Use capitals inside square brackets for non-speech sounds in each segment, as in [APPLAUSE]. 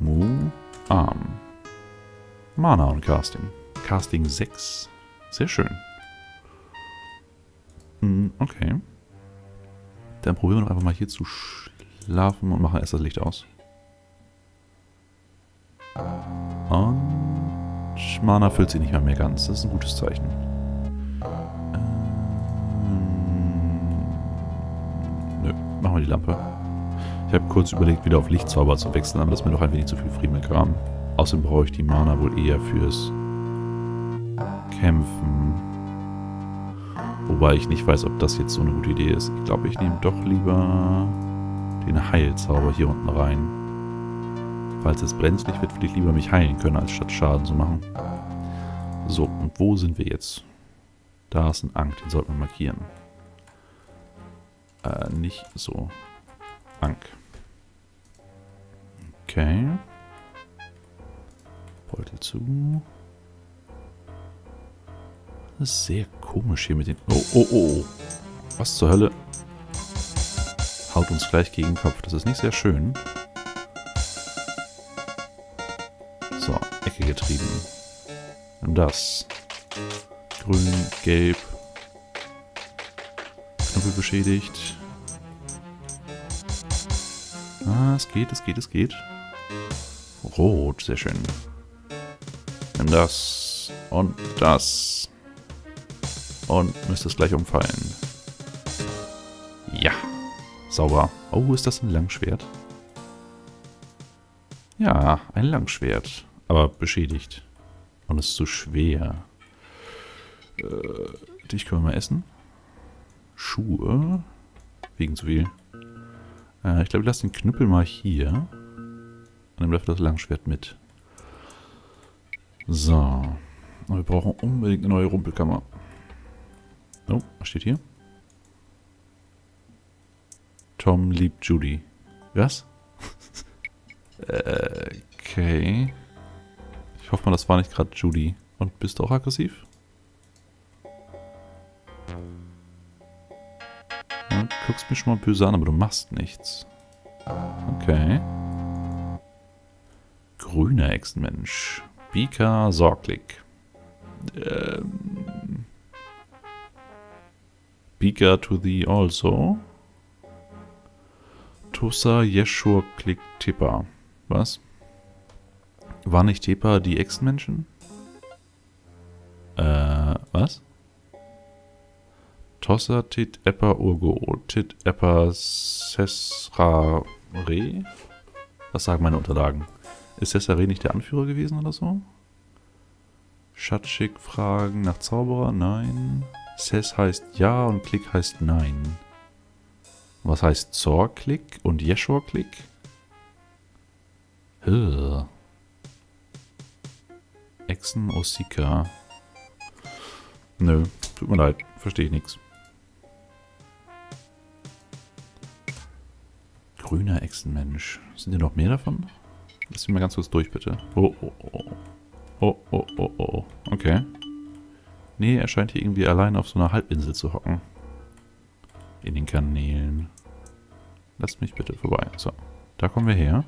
Mu, Arm. Mana und Casting. Casting 6. Sehr schön. Hm, okay. Dann probieren wir doch einfach mal hier zu schlafen und machen erst das Licht aus. Und Mana füllt sich nicht mehr, mehr ganz. Das ist ein gutes Zeichen. Ähm, nö, machen wir die Lampe. Ich habe kurz überlegt, wieder auf Lichtzauber zu wechseln, aber das ist mir doch ein wenig zu viel Friemelkram. Außerdem brauche ich die Mana wohl eher fürs Kämpfen. Wobei ich nicht weiß, ob das jetzt so eine gute Idee ist. Ich glaube, ich nehme doch lieber den Heilzauber hier unten rein. Falls es brenzlig wird, würde ich lieber mich heilen können, als statt Schaden zu machen. So, und wo sind wir jetzt? Da ist ein Ank, den sollten wir markieren. Äh, nicht so. Ank. Okay. Beutel zu. Das ist sehr komisch hier mit den... Oh, oh, oh. Was zur Hölle? Haut uns gleich gegen den Kopf. Das ist nicht sehr schön. So, Ecke getrieben. Und das. Grün, gelb. Knüppel beschädigt. Ah, es geht, es geht, es geht. Rot, sehr schön. Nimm das und das. Und müsste es gleich umfallen. Ja. Sauber. Oh, ist das ein Langschwert? Ja, ein Langschwert. Aber beschädigt. Und es ist zu schwer. Äh, dich können wir mal essen. Schuhe. Wiegen zu viel. Äh, ich glaube, ich lasse den Knüppel mal hier. Und dann bleibt das Langschwert mit. So. Und wir brauchen unbedingt eine neue Rumpelkammer. Oh, was steht hier? Tom liebt Judy. Was? äh, [LAUGHS] okay. Ich hoffe mal, das war nicht gerade Judy. Und bist du auch aggressiv? Ja, guckst mich schon mal böse an, aber du machst nichts. Okay. Grüner Echsenmensch. Bika Sorglik. Ähm. Bika to thee also. Tosa Yeshua Klik Tippa. Was? War nicht Tepa die Echsenmenschen? Äh, was? Tossa tit eppa urgo tit eppa sesrare? Was sagen meine Unterlagen? Ist Cesare nicht der Anführer gewesen oder so? Schatschik fragen nach Zauberer? Nein. Ses heißt ja und Klick heißt nein. Was heißt Zor-Klick und Yeshua-Klick? Echsen Osika. Nö, tut mir leid, verstehe ich nichts. Grüner Echsenmensch. Sind hier noch mehr davon? Lass mich mal ganz kurz durch, bitte. Oh, oh, oh. Oh, oh, oh, oh. Okay. Nee, er scheint hier irgendwie allein auf so einer Halbinsel zu hocken. In den Kanälen. Lasst mich bitte vorbei. So, da kommen wir her.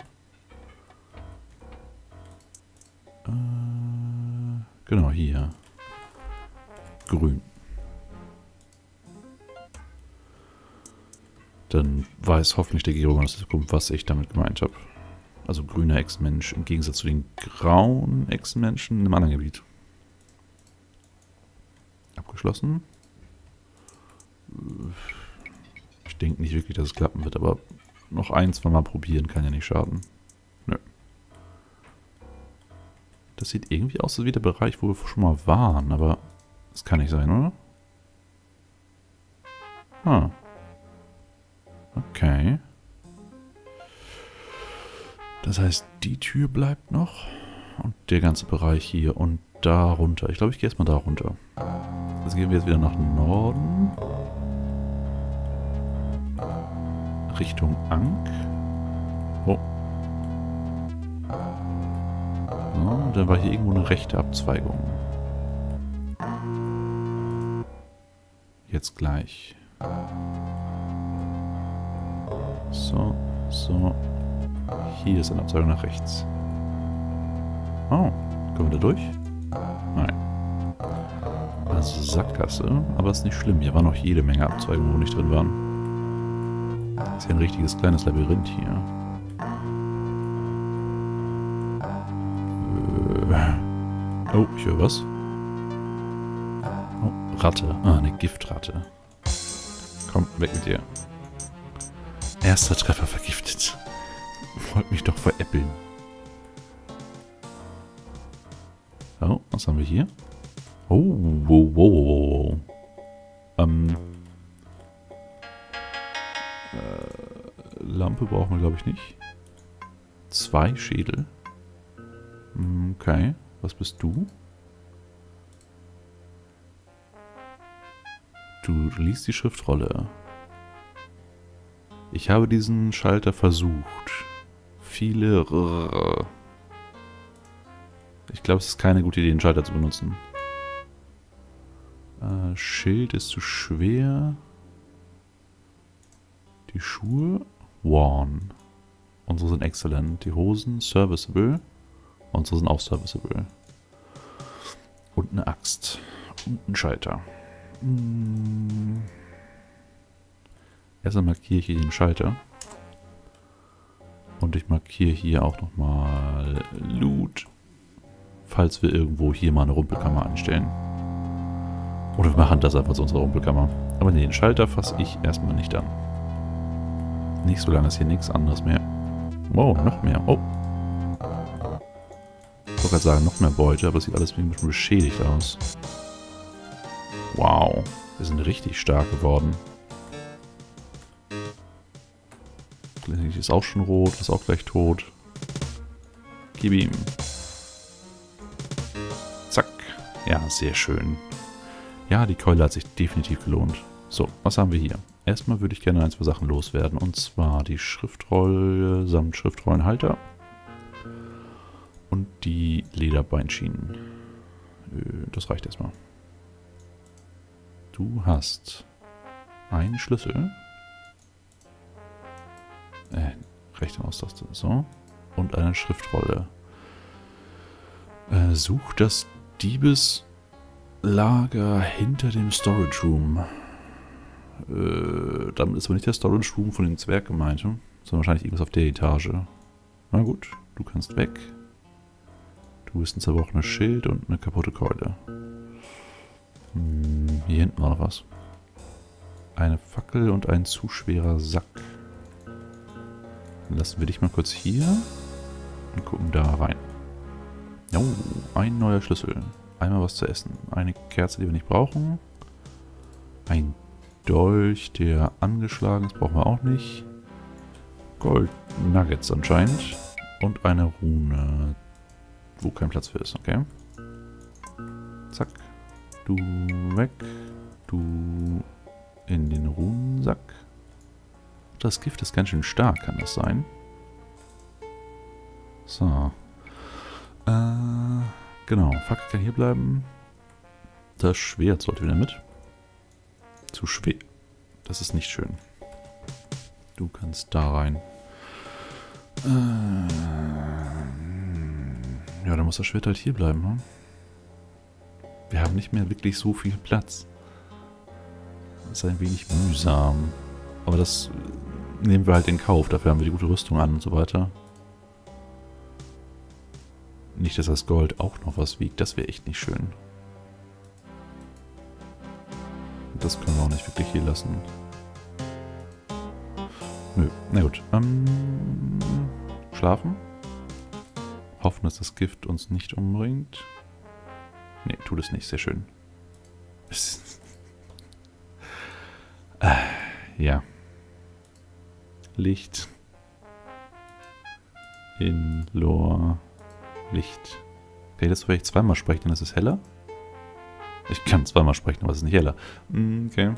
Äh, genau, hier. Grün. Dann weiß hoffentlich der Gero, was ich damit gemeint habe. Also grüner Ex-Mensch im Gegensatz zu den grauen Ex-Menschen im anderen Gebiet. Abgeschlossen. Ich denke nicht wirklich, dass es klappen wird, aber noch ein, zwei Mal probieren kann ja nicht schaden. Nö. Das sieht irgendwie aus wie der Bereich, wo wir schon mal waren, aber das kann nicht sein, oder? Ah. Okay. Das heißt, die Tür bleibt noch. Und der ganze Bereich hier und da runter. Ich glaube, ich gehe erstmal da runter. Jetzt gehen wir jetzt wieder nach Norden. Richtung Ank. Oh. So, dann war hier irgendwo eine rechte Abzweigung. Jetzt gleich. So, so, hier ist eine Abzweigung nach rechts. Oh, können wir da durch? Nein. Also Sackgasse, aber ist nicht schlimm. Hier war noch jede Menge Abzweigungen, wo nicht drin waren. Ist ja ein richtiges kleines Labyrinth hier. Äh. Oh, ich höre was. Oh, Ratte. Ah, eine Giftratte. Komm, weg mit dir. Erster Treffer vergiftet. Wollt mich doch veräppeln. Oh, was haben wir hier? Oh, wow, wow, wow. Ähm. Äh, Lampe brauchen wir, glaube ich, nicht. Zwei Schädel. Hm, okay, was bist du? Du liest die Schriftrolle. Ich habe diesen Schalter versucht. Viele... Ich glaube, es ist keine gute Idee, den Schalter zu benutzen. Äh, Schild ist zu schwer. Die Schuhe? Worn. Unsere sind excellent. Die Hosen serviceable. Unsere sind auch serviceable. Und eine Axt. Und ein Schalter. Hm. Erstmal markiere ich hier den Schalter. Und ich markiere hier auch nochmal Loot. Falls wir irgendwo hier mal eine Rumpelkammer anstellen. Oder wir machen das einfach zu unserer Rumpelkammer. Aber nee, den Schalter fasse ich erstmal nicht an. Nicht so lange ist hier nichts anderes mehr. Wow, noch mehr. Oh. Ich wollte gerade sagen, noch mehr Beute, aber es sieht alles ein bisschen beschädigt aus. Wow, wir sind richtig stark geworden. Gleich ist auch schon rot, ist auch gleich tot. Gib ihm. Zack. Ja, sehr schön. Ja, die Keule hat sich definitiv gelohnt. So, was haben wir hier? Erstmal würde ich gerne ein, zwei Sachen loswerden. Und zwar die Schriftrolle samt Schriftrollenhalter. Und die Lederbeinschienen. Äh, das reicht erstmal. Du hast einen Schlüssel. Äh, rechte Maustaste. So. Und eine Schriftrolle. Äh, such das Diebeslager hinter dem Storage Room. Äh, damit ist aber nicht der Storage Room von dem Zwerg gemeint, hm? sondern wahrscheinlich irgendwas auf der Etage. Na gut, du kannst weg. Du bist ein zerbrochenes Schild und eine kaputte Keule. Hm, hier hinten war noch was. Eine Fackel und ein zu schwerer Sack. Lassen wir dich mal kurz hier und gucken da rein. Oh, ein neuer Schlüssel. Einmal was zu essen. Eine Kerze, die wir nicht brauchen. Ein Dolch, der angeschlagen ist, brauchen wir auch nicht. Gold Nuggets anscheinend. Und eine Rune, wo kein Platz für ist, okay? Zack. Du weg. Du in den Runensack. Das Gift ist ganz schön stark, kann das sein? So. Äh, genau. Fackel kann hier bleiben. Das Schwert sollte wieder mit. Zu schwer. Das ist nicht schön. Du kannst da rein. Äh, ja, dann muss das Schwert halt hier bleiben. Ne? Wir haben nicht mehr wirklich so viel Platz. Das ist ein wenig mühsam. Aber das nehmen wir halt in Kauf. Dafür haben wir die gute Rüstung an und so weiter. Nicht, dass das Gold auch noch was wiegt. Das wäre echt nicht schön. Das können wir auch nicht wirklich hier lassen. Nö. Na gut. Ähm, schlafen. Hoffen, dass das Gift uns nicht umbringt. Ne, tut es nicht. Sehr schön. [LAUGHS] äh, ja. Licht. In Lore. Licht. Okay, das werde ich zweimal sprechen, dann ist es heller. Ich kann zweimal sprechen, aber es ist nicht heller. Mm, okay.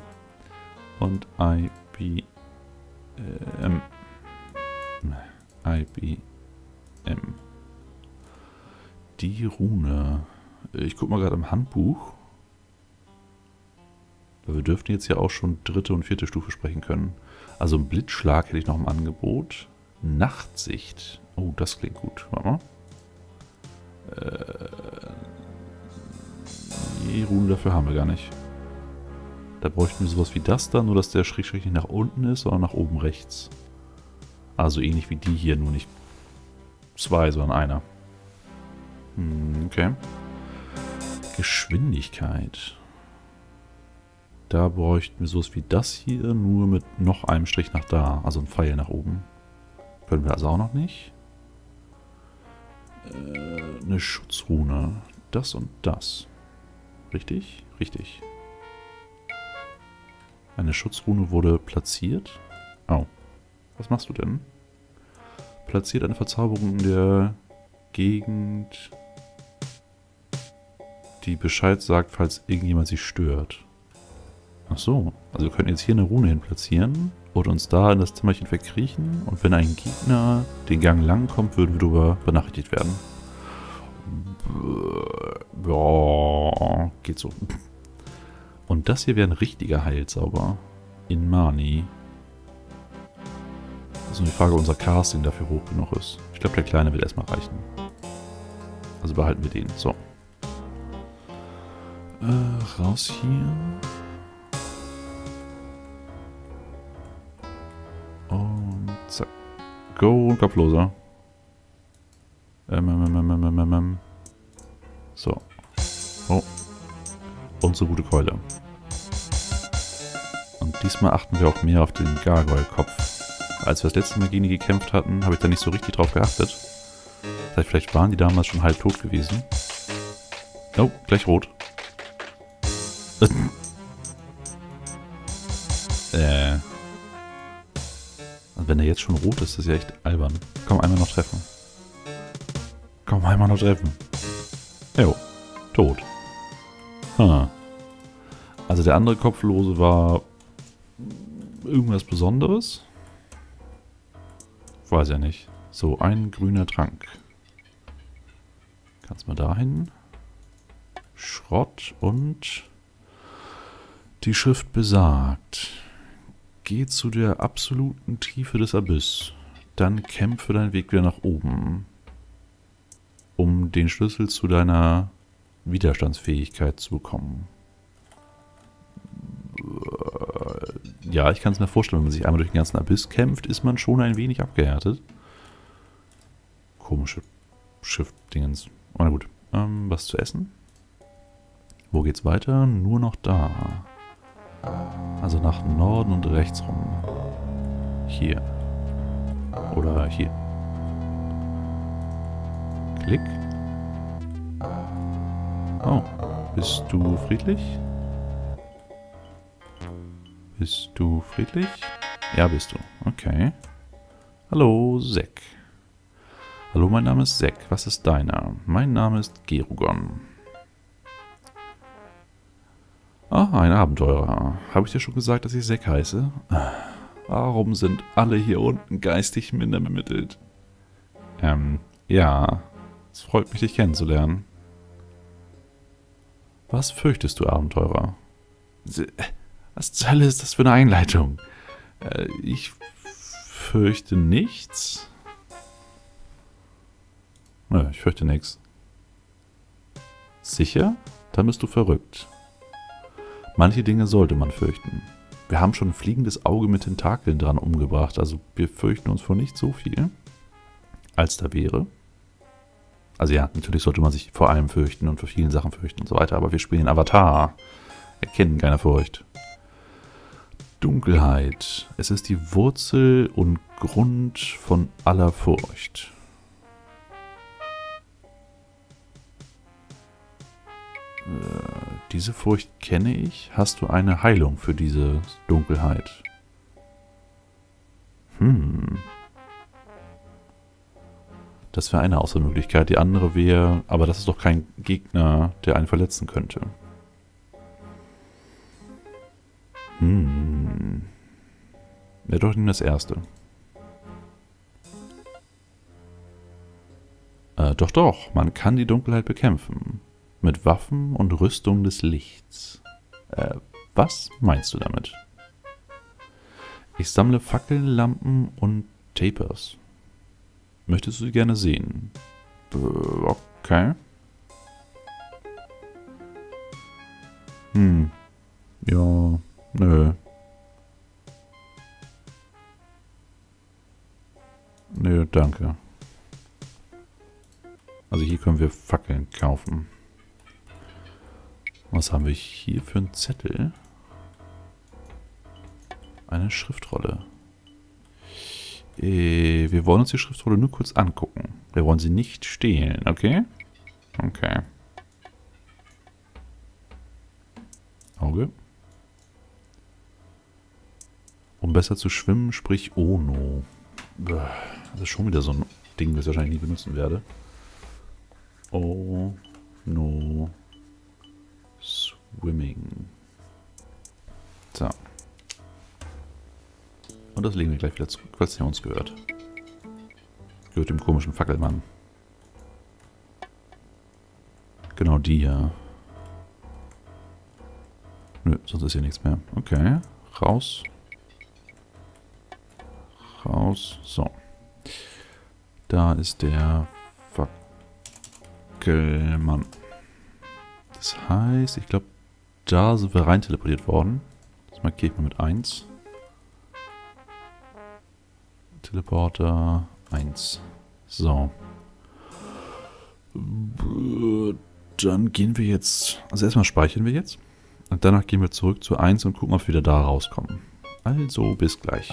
Und IB. Ähm. IBM. Die Rune. Ich gucke mal gerade im Handbuch. wir dürften jetzt ja auch schon dritte und vierte Stufe sprechen können. Also einen Blitzschlag hätte ich noch im Angebot. Nachtsicht. Oh, das klingt gut. Warte mal. Äh, die Rune dafür haben wir gar nicht. Da bräuchten wir sowas wie das da, nur dass der Schrägstrich nicht nach unten ist, sondern nach oben rechts. Also ähnlich wie die hier, nur nicht zwei, sondern einer. Hm, okay. Geschwindigkeit. Da bräuchten wir sowas wie das hier, nur mit noch einem Strich nach da, also ein Pfeil nach oben. Können wir also auch noch nicht. Äh, eine Schutzrune. Das und das. Richtig? Richtig. Eine Schutzrune wurde platziert. Oh. Was machst du denn? Platziert eine Verzauberung in der Gegend, die Bescheid sagt, falls irgendjemand sie stört. Ach so. Also wir können jetzt hier eine Rune hin platzieren und uns da in das Zimmerchen verkriechen. Und wenn ein Gegner den Gang lang kommt, würden wir darüber benachrichtigt werden. Ja, geht so. Und das hier wäre ein richtiger Heilzauber. In Mani. Also die Frage, ob unser Casting dafür hoch genug ist. Ich glaube, der kleine wird erstmal reichen. Also behalten wir den. So. Äh, raus hier. Go und Kopfloser. Ähm, ähm, ähm, ähm, ähm, ähm. So. Oh. So gute Keule. Und diesmal achten wir auch mehr auf den Gargoyle-Kopf. Als wir das letzte Mal gegen die gekämpft hatten, habe ich da nicht so richtig drauf geachtet. Vielleicht waren die damals schon halb tot gewesen. Oh, gleich rot. Wenn er jetzt schon rot ist, ist das ja echt albern. Komm, einmal noch treffen. Komm, einmal noch treffen. Jo, tot. Hm. Also der andere Kopflose war irgendwas Besonderes? Weiß ja nicht. So, ein grüner Trank. Kannst mal dahin. Schrott und die Schrift besagt. Geh zu der absoluten Tiefe des Abyss. Dann kämpfe deinen Weg wieder nach oben. Um den Schlüssel zu deiner Widerstandsfähigkeit zu bekommen. Ja, ich kann es mir vorstellen, wenn man sich einmal durch den ganzen Abyss kämpft, ist man schon ein wenig abgehärtet. Komische Shift-Dingens. Oh, na gut. Ähm, was zu essen? Wo geht's weiter? Nur noch da. Also nach Norden und rechts rum. Hier. Oder hier. Klick. Oh, bist du friedlich? Bist du friedlich? Ja, bist du. Okay. Hallo, Zack. Hallo, mein Name ist Zack. Was ist deiner? Mein Name ist Gerugon. Ah, ein Abenteurer. Habe ich dir schon gesagt, dass ich Zack heiße? Warum sind alle hier unten geistig minder bemittelt? Ähm, ja. Es freut mich, dich kennenzulernen. Was fürchtest du, Abenteurer? Was zur Hölle ist das für eine Einleitung? Äh, ich fürchte nichts. Nö, ich fürchte nichts. Sicher? Dann bist du verrückt. Manche Dinge sollte man fürchten. Wir haben schon ein fliegendes Auge mit Tentakeln dran umgebracht, also wir fürchten uns vor nicht so viel, als da wäre. Also ja, natürlich sollte man sich vor allem fürchten und vor vielen Sachen fürchten und so weiter, aber wir spielen Avatar. Erkennen keine Furcht. Dunkelheit. Es ist die Wurzel und Grund von aller Furcht. Diese Furcht kenne ich. Hast du eine Heilung für diese Dunkelheit? Hm. Das wäre eine Auswahlmöglichkeit. Die andere wäre, aber das ist doch kein Gegner, der einen verletzen könnte. Hm. Ja, doch nimm das erste. Äh, doch, doch, man kann die Dunkelheit bekämpfen. Mit Waffen und Rüstung des Lichts. Äh, was meinst du damit? Ich sammle Fackeln, Lampen und Tapers. Möchtest du sie gerne sehen? Okay. Hm. Ja, nö. Nö, danke. Also hier können wir Fackeln kaufen. Was haben wir hier für einen Zettel? Eine Schriftrolle. Äh, wir wollen uns die Schriftrolle nur kurz angucken. Wir wollen sie nicht stehlen, okay? Okay. Auge. Um besser zu schwimmen, sprich Ono. Das ist schon wieder so ein Ding, das ich wahrscheinlich nie benutzen werde. Oh no. Swimming. So. Und das legen wir gleich wieder zurück, es ja uns gehört. Gehört dem komischen Fackelmann. Genau die ja. Nö, sonst ist hier nichts mehr. Okay. Raus. Raus. So. Da ist der Fackelmann. Das heißt, ich glaube, da sind wir rein teleportiert worden. Das markiere ich mal mit 1. Teleporter 1. So. Dann gehen wir jetzt... Also erstmal speichern wir jetzt. Und danach gehen wir zurück zu 1 und gucken, ob wir wieder da rauskommen. Also bis gleich.